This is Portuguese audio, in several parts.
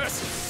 Mercy!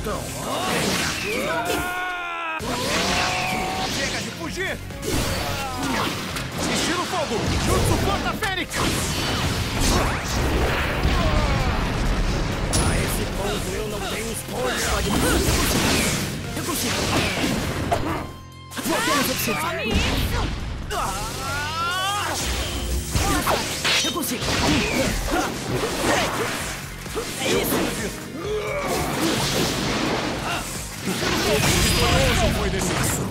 Então... Chega de fugir! Estilo fogo! Jutsu Porta Fênix! A esse ponto eu não tenho escolha. Eu consigo. です